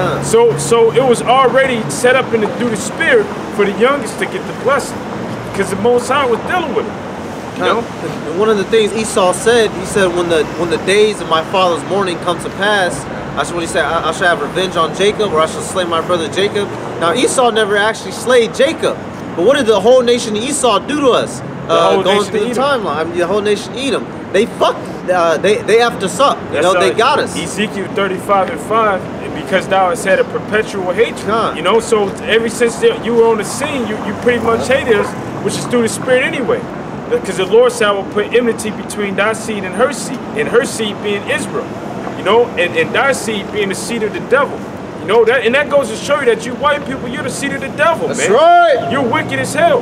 Huh. So so it was already set up in the, through the spirit for the youngest to get the blessing. Because the Most High was dealing with him. You know? One of the things Esau said, he said, when the when the days of my father's mourning come to pass, I should what he said, I, I shall have revenge on Jacob, or I shall slay my brother Jacob. Now Esau never actually slayed Jacob, but what did the whole nation of Esau do to us? Uh, going through the timeline, I mean, the whole nation Edom. They fucked. Uh, they they us up. You That's know, they got us. Ezekiel 35 and 5, and because thou hast had a perpetual hatred. Huh. You know, so ever since that you were on the scene, you, you pretty much hated us, which is through the spirit anyway. Because the Lord said, I will put enmity between thy seed and her seed, and her seed being Israel. You know, and, and thy seed being the seed of the devil. You know, that and that goes to show you that you white people, you're the seed of the devil, That's man. right. You're wicked as hell.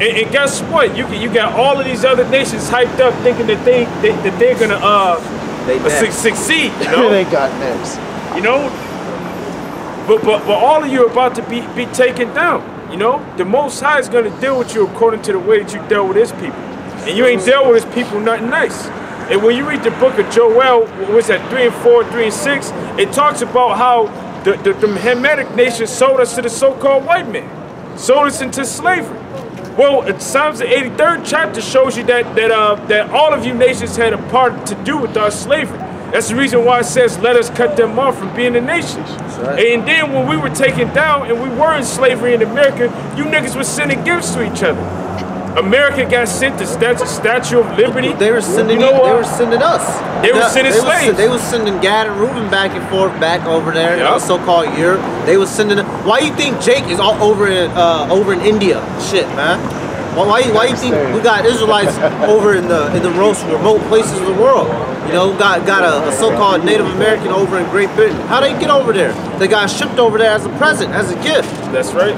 And, and guess what? You can- you got all of these other nations hyped up thinking that they, they that they're gonna uh They uh, su- succeed. You know, they got next. You know. But but but all of you are about to be be taken down. You know, the Most High is gonna deal with you according to the way that you dealt with His people, and you ain't dealt with His people nothing nice. And when you read the book of Joel, what's that three and four, three and six? It talks about how the the, the Hamitic nation sold us to the so-called white man, sold us into slavery. Well, Psalms the 83rd chapter shows you that that uh, that all of you nations had a part to do with our slavery. That's the reason why it says, "Let us cut them off from being the nations." right. And then when we were taken down and we were in slavery in America, you niggas was sending gifts to each other. America got sent the Statue, Statue of Liberty. They were sending. You know they were sending us. They were sending they Was, slaves. they was sending Gad and Reuben back and forth, back over there, uh, so-called Europe. They were sending. Why you think Jake is all over in uh, over in India? Shit, man. Why, why, why you think we got Israelites over in the in the most remote places of the world? You know, got got a, a so-called Native American over in Great Britain. How do they get over there? They got shipped over there as a present, as a gift, That's right.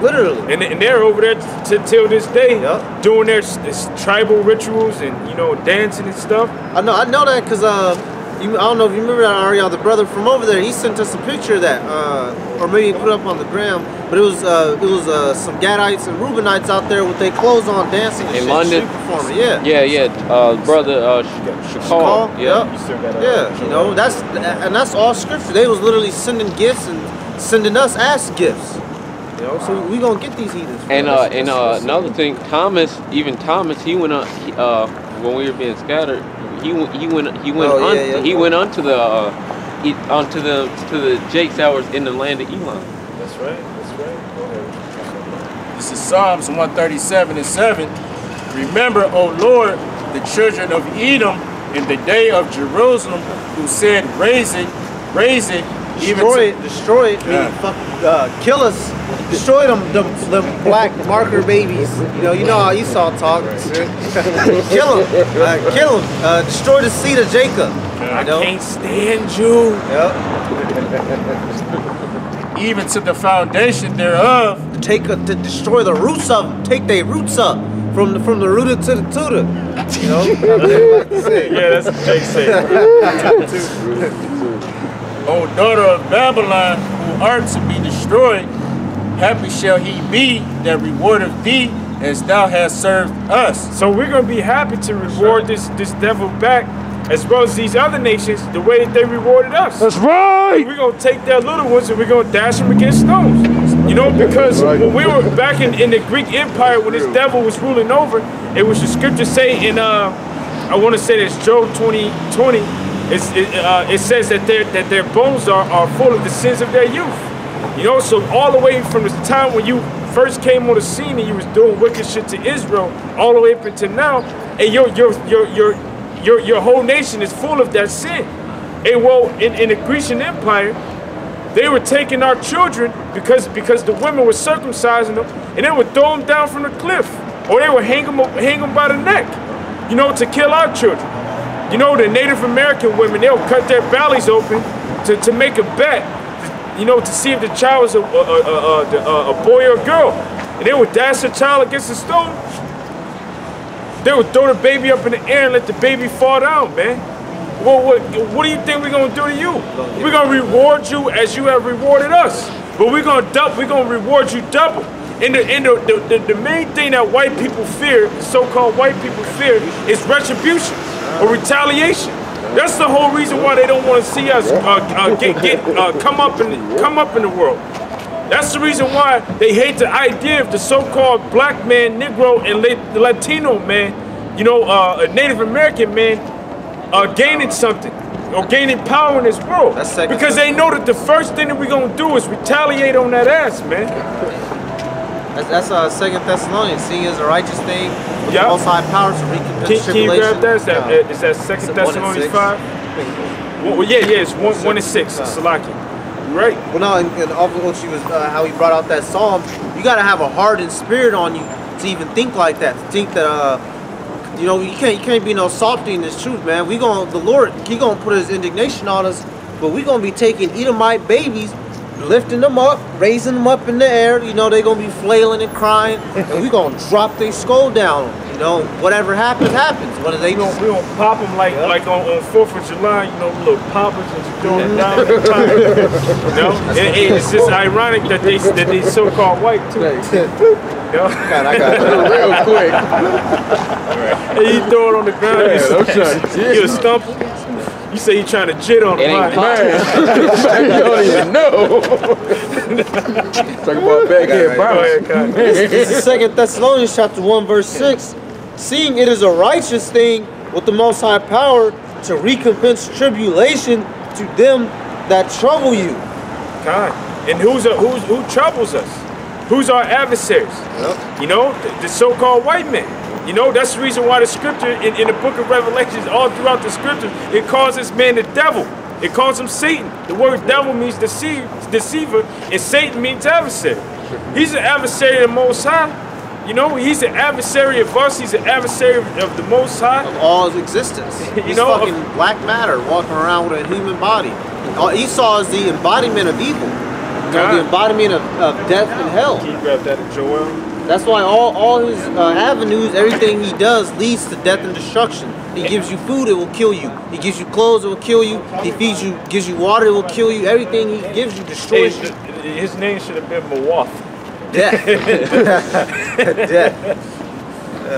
literally. And, and they're over there t- till this day, Yup. doing their tribal rituals and you know dancing and stuff. I know, I know that because uh, you, I don't know if you remember that Ariel, the brother from over there. He sent us a picture of that, uh, or maybe he put it up on the gram. But it was uh, it was uh, some Gadites and Reubenites out there with their clothes on, dancing and In shit, London? street performing. Yeah. Yeah, yeah. Uh, brother, uh, Sh- Shakal. Call? Yeah. You Yeah, you know that's and that's all scripture. They was literally sending gifts and sending us as gifts. You know, so we gonna get these heathens. And uh, and uh, another thing, Thomas, even Thomas, he went on. He, uh, when we were being scattered, he went. He went. He went. Oh, on, yeah, yeah. He went onto the. Uh, he, onto the to the Jake's hours in the land of Elon. That's right. That's right. Go ahead. This is Psalms 137 and 7. Remember, O Lord, the children of Edom in the day of Jerusalem, who said, Raise it, raise it, destroy to- it, destroy it, Yeah. fuck, uh, kill us, destroy them, them, them black marker babies. You know, you know how Esau talks. kill them, uh, kill them, uh, destroy the seed of Jacob. I You know? can't stand you. Yep. Even to the foundation thereof. To take a, to destroy the roots of them. Take their roots up from the from the rooter to the tutor. You know, how they like to say. Yeah, that's what Jake said. O daughter of Babylon, who art to be destroyed, happy shall he be that rewardeth thee as thou hast served us. So we're gonna be happy to reward this this devil back, as well as these other nations, the way that they rewarded us. That's right. We're gonna take their little ones and we're gonna dash them against stones. You know, because when we were back in, in the Greek Empire, when this devil was ruling over, it was the scripture say in uh, I want to say this Job 20, 20 it's, it, uh, it says that their that their bones are, are full of the sins of their youth. You know, so all the way from the time when you first came on the scene and you was doing wicked shit to Israel, all the way up until now, and your your your your your your whole nation is full of that sin. And well, in, in the Grecian Empire, they were taking our children because because the women were circumcising them, and they would throw them down from the cliff, or they would hang them hang them by the neck, you know, to kill our children. You know, the Native American women, they'll cut their bellies open to, to make a bet, you know, to see if the child was a, a, a, a, a, boy or a girl. And they would dash the child against a stone. They would throw the baby up in the air and let the baby fall down, man. Well, what, what do you think we're gonna do to you? We're gonna reward you as you have rewarded us. But we're gonna double, we're gonna reward you double. And the, and the, the, the, the main thing that white people fear, so-called white people fear, is retribution or retaliation. That's the whole reason why they don't want to see us uh, uh, get, get uh, come up in come up in the world. That's the reason why they hate the idea of the so-called black man, Negro, and La- Latino man, you know, uh, a Native American man, uh, gaining something or gaining power in this world. That's second because they know that the first thing that we're gonna do is retaliate on that ass, man. That's, that's uh, Second Thessalonians. Seeing is a righteous thing. With Yeah. the Most High power to recompense Can, can you grab that? Is that, Yeah. uh, is that Second Is it one and Thessalonians five? Well, well, yeah, yeah, it's one, one and six. Yeah. Salaki. Right. Well, no, and, and off of what she was, uh, how he brought out that psalm, you gotta have a hardened spirit on you to even think like that. To think that, uh, you know, you can't, you can't be no softy in this truth, man. We going to the Lord, He gonna put His indignation on us, but we gonna be taking Edomite babies, lifting them up, raising them up in the air. You know, they gonna be flailing and crying, and we gonna drop their skull down. You know, whatever happens, happens. Whether they We gonna, we gonna pop them like Yeah. like on, on 4th of July, you know, little poppers and you throw them down. and pop it. you know, And- and it's just ironic that they that they so-called white too. You know? God, I got real quick. and you throw it on the ground, Man, you, I'm trying to jit. you a stump. You say you trying to jit on It them. ain't right? pop. Man, you don't even know. Talk about backhand Right, Go bounce. ahead, Kai. This is Second Thessalonians chapter one verse six. Seeing it is a righteous thing with the Most High power to recompense tribulation to them that trouble you. God, And who's a, who's who troubles us? Who's our adversaries? You know, the, the so-called white men. You know, that's the reason why the scripture in, in the book of Revelations, all throughout the scriptures, it calls this man the devil. It calls him Satan. The word devil means deceive, deceiver, and Satan means adversary. He's an adversary of the Most High. You know, he's an adversary of us. He's an adversary of, of the Most High. Of all his existence. You He's know, fucking black matter walking around with a human body. Esau is the embodiment of evil. You know, the embodiment of, of death and hell. Can you grab that, Joel? That's why all, all his uh, avenues, everything he does leads to death and destruction. He gives you food, it will kill you. He gives you clothes, it will kill you. He feeds you, gives you water, it will kill you. Everything he gives you Hey, destroys you. his name should have been Mawath. Death. Death.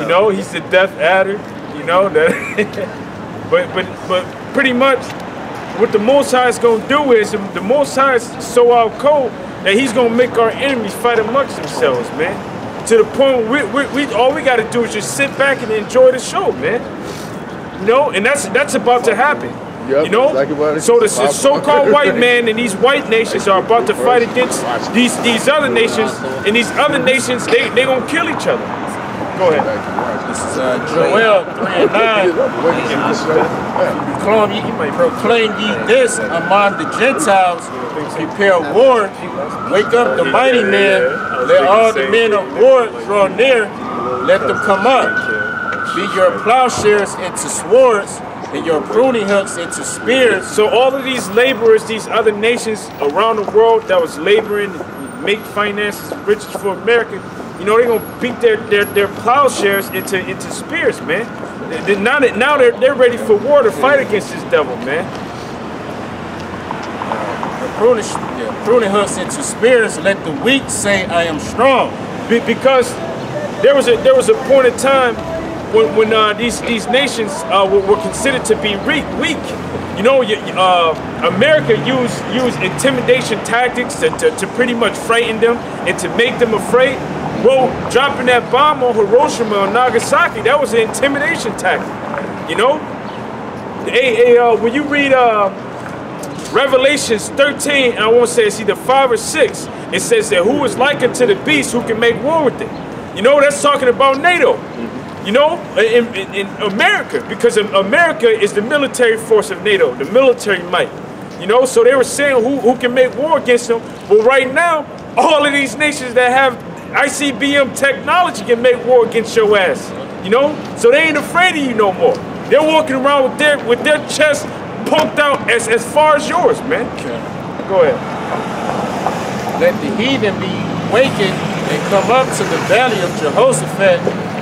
You know, he's the death adder. You know that. but but but pretty much, what the Most High is gonna do is the Most High is so out cold that he's gonna make our enemies fight amongst themselves, man. To the point where we, we, we all we gotta do is just sit back and enjoy the show, man. You know, and that's that's about to happen. Yep, you know, exactly what so the so-called white man and these white nations are about to fight against these these other nations, and these other nations they they gonna kill each other. Go ahead. This is uh, Joel 3 and 9. Proclaim ye, proclaim ye this among the Gentiles. Prepare war. Wake up the mighty men. Let all the men of war draw near. Let them come up. Be your plowshares into swords and your pruning hooks into spears. So all of these laborers, these other nations around the world that was laboring, make finances riches for America, you know, they're gonna beat their their, their plowshares into into spears, man. They- they- Now that now they're they're ready for war to fight against this devil, man. The Pruning, yeah, pruning hooks into spears. Let the weak say, I am strong. Be- because there was a there was a point in time when when uh, these these nations uh, were, were considered to be weak. Weak, you know, uh, America used used intimidation tactics to, to, to pretty much frighten them and to make them afraid. Well, dropping that bomb on Hiroshima and Nagasaki, that was an intimidation tactic. You know, hey, hey uh, when you read uh, Revelations 13, and I won't say it's either 5 or 6, it says that who is like unto the beast who can make war with it. You know, that's talking about NATO. You know, in, in, in America, because America is the military force of NATO, the military might. You know, so they were saying who, who can make war against them. But right now, all of these nations that have ICBM technology can make war against your ass. You know, so they ain't afraid of you no more. They're walking around with their with their chest punked out as, as far as yours, man. Go ahead. Let the heathen be wakened and come up to the valley of Jehoshaphat,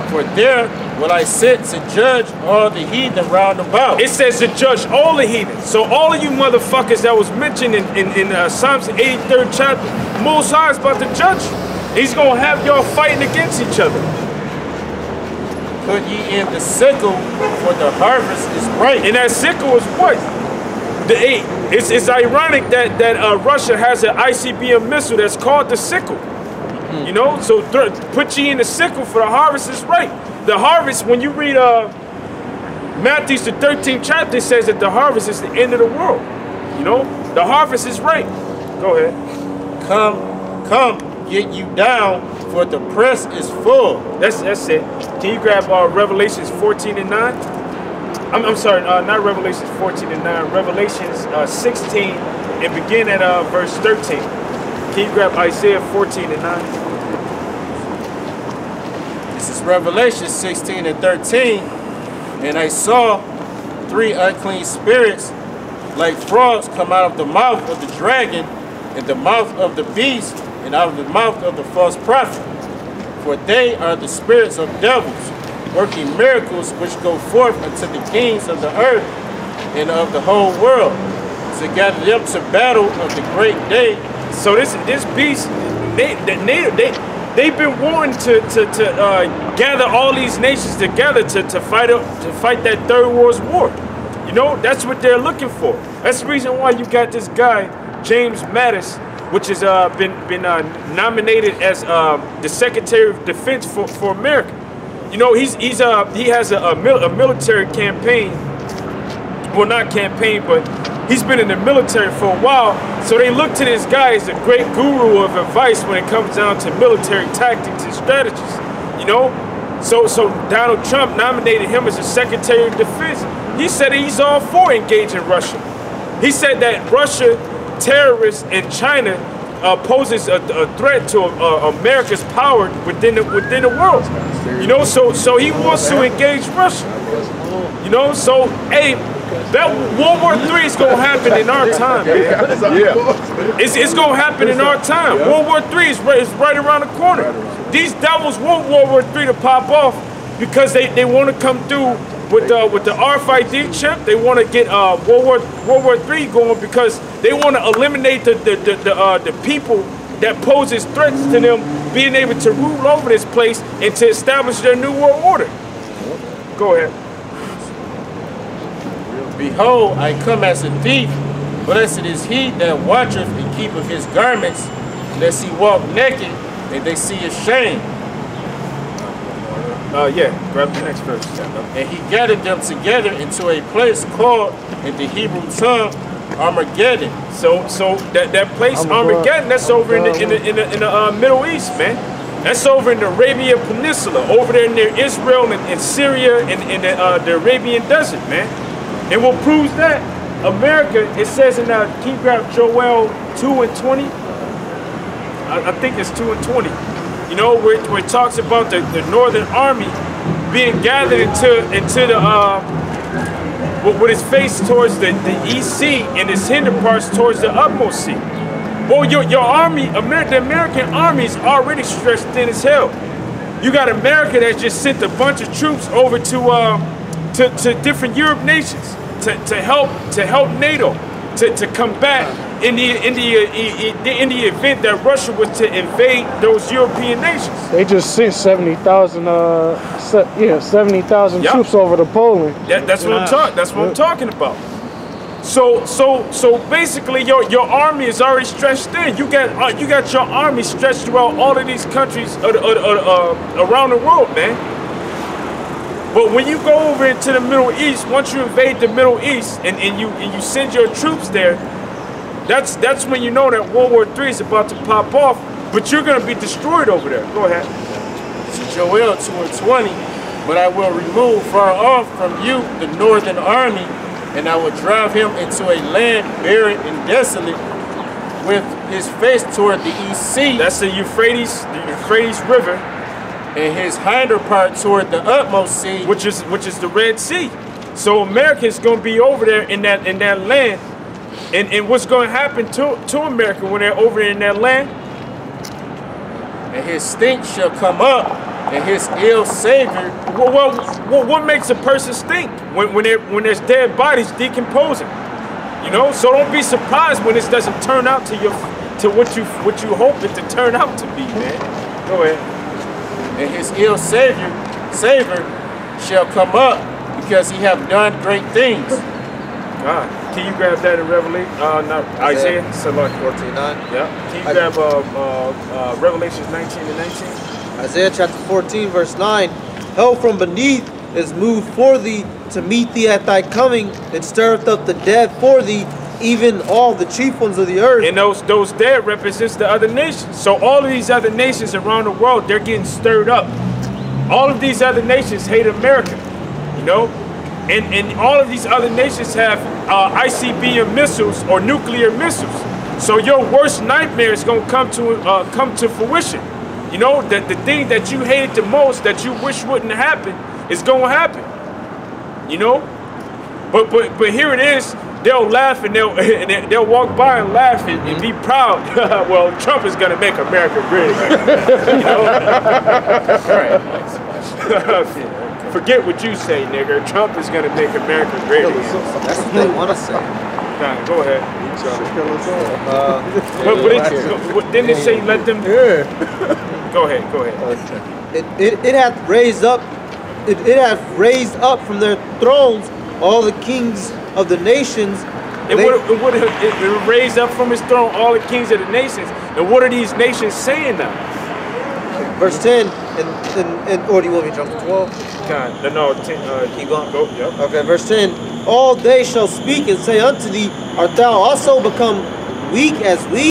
for there will I sit to judge all the heathen round about. It says to judge all the heathen. So all of you motherfuckers that was mentioned in, in, in uh, Psalms 83rd chapter, Most High is about to judge you. He's gonna have y'all fighting against each other. put ye in the sickle, for the harvest is ripe. And that sickle is what? The eight. It's, it's ironic that that uh, Russia has an ICBM missile that's called the sickle. You know, so th- put ye in the sickle for the harvest is right. The harvest, when you read uh, Matthew's the 13th chapter, it says that the harvest is the end of the world. You know, the harvest is right. Go ahead. Come, come, get you down, for the press is full. That's that's it. Can you grab uh, Revelations 14 and 9? I'm, I'm sorry, uh, not Revelations 14 and 9. Revelations uh, 16 and begin at uh, verse 13. Can you grab Isaiah 14 and 9? This is Revelation 16 and 13. And I saw three unclean spirits like frogs come out of the mouth of the dragon, and the mouth of the beast, and out of the mouth of the false prophet. For they are the spirits of devils, working miracles which go forth unto the kings of the earth and of the whole world, to gather them to battle of the great day So this this beast, they they they, they they've been wanting to to, to uh, gather all these nations together to, to fight up to fight that third world war. You know that's what they're looking for. That's the reason why you got this guy James Mattis, which has uh, been been uh, nominated as um, the Secretary of Defense for, for America. You know he's he's uh he has a, a, mil- a military campaign well not campaign, but he's been in the military for a while. So they look to this guy as a great guru of advice when it comes down to military tactics and strategies. You know? So so Donald Trump nominated him as the Secretary of Defense. He said he's all for engaging Russia. He said that Russia, terrorists, and China uh, poses a, a threat to uh, America's power within the, within the world. You know, so so he wants to engage Russia. You know, so hey, that World War III is gonna happen in our time. Yeah. It's, it's gonna happen in our time. World War III is right, is right around the corner. These devils want World War III to pop off because they, they want to come through with uh, with the RFID chip. They want to get uh, World War World War III going because they want to eliminate the the the, the, uh, the people that poses threats to them being able to rule over this place and to establish their new world order. Go ahead. Behold, I come as a thief. Blessed is he that watcheth and keepeth his garments, lest he walk naked and they see his shame. Uh, yeah, grab the next verse. And he gathered them together into a place called in the Hebrew tongue Armageddon. So, so that, that place Armageddon, that's over in the in the in the, in the uh, Middle East, man. That's over in the Arabian Peninsula, over there near Israel and, and Syria and in the, uh, the Arabian Desert, man. And what proves that? America, it says in can you grab Joel 2 and 20? I, I think it's 2 and 20. You know, where, where it talks about the, the Northern Army being gathered into into the uh, with, with his face towards the, the east sea and his hinder parts towards the utmost sea. Well, your, your army, Amer- the American army is already stretched thin as hell. You got America that just sent a bunch of troops over to uh, to, to different Europe nations to, to help to help NATO to, to combat in the in the, uh, in the event that Russia was to invade those European nations. They just sent seventy thousand, uh, se- yeah, seventy thousand Yup. troops over to Poland. That, that's what I'm talking. That's what I'm talking about. So, so, so basically, your your army is already stretched thin. You got uh, you got your army stretched throughout all of these countries uh, uh, uh, uh, around the world, man. But when you go over into the Middle East, once you invade the Middle East and, and you and you send your troops there, that's that's when you know that World War III is about to pop off. But you're gonna be destroyed over there. Go ahead. to Joel 2 and 20, but I will remove far off from you the northern army, and I will drive him into a land barren and desolate, with his face toward the east sea, That's the Euphrates, the Euphrates River, and his hinder part toward the utmost sea, which is which is the Red Sea. So Americans gonna be over there in that in that land, and, and what's gonna happen to to America when they're over in that land? and his stink shall come up, and his ill savor Well, well, well what makes a person stink when when there when there's dead bodies decomposing? You know, so don't be surprised when this doesn't turn out to your to what you what you hope it to turn out to be, man. Go ahead. And his ill savior, savor shall come up because he have done great things. God. Can you grab that in Revelation? Uh, not Isaiah. Select. 14, 9. Yeah. Can you I- grab uh, uh, uh, Revelations 19 and 19? Isaiah chapter 14, verse 9. Hell from beneath is moved for thee to meet thee at thy coming, and stirreth up the dead for thee, even all the chief ones of the earth. And those those dead represents the other nations. So all of these other nations around the world, they're getting stirred up. All of these other nations hate America, you know, and and all of these other nations have uh, ICBM missiles or nuclear missiles. So your worst nightmare is gonna come to uh, come to fruition. You know that the thing that you hated the most, that you wish wouldn't happen, is gonna happen. You know, but but but here it is. They'll laugh and they'll and they- they'll walk by and laugh and, and be proud. well, Trump is gonna make America great again. You know? Forget what you say, nigga. Trump is gonna make America great again. That's what they want to say. Nah, go ahead. Uh, But, but it's, but then they say let them. Go ahead. Go ahead. it, it, it hath raised up it, it hath raised up from their thrones all the kings of the nations. It would it would it, it raised up from his throne all the kings of the nations. And what are these nations saying now? verse 10, and, and, and or do you want me to jump to 12? God, no, no, ten, uh, Keep going. Go, yep. Okay, verse 10. All they shall speak and say unto thee, Art thou also become weak as we?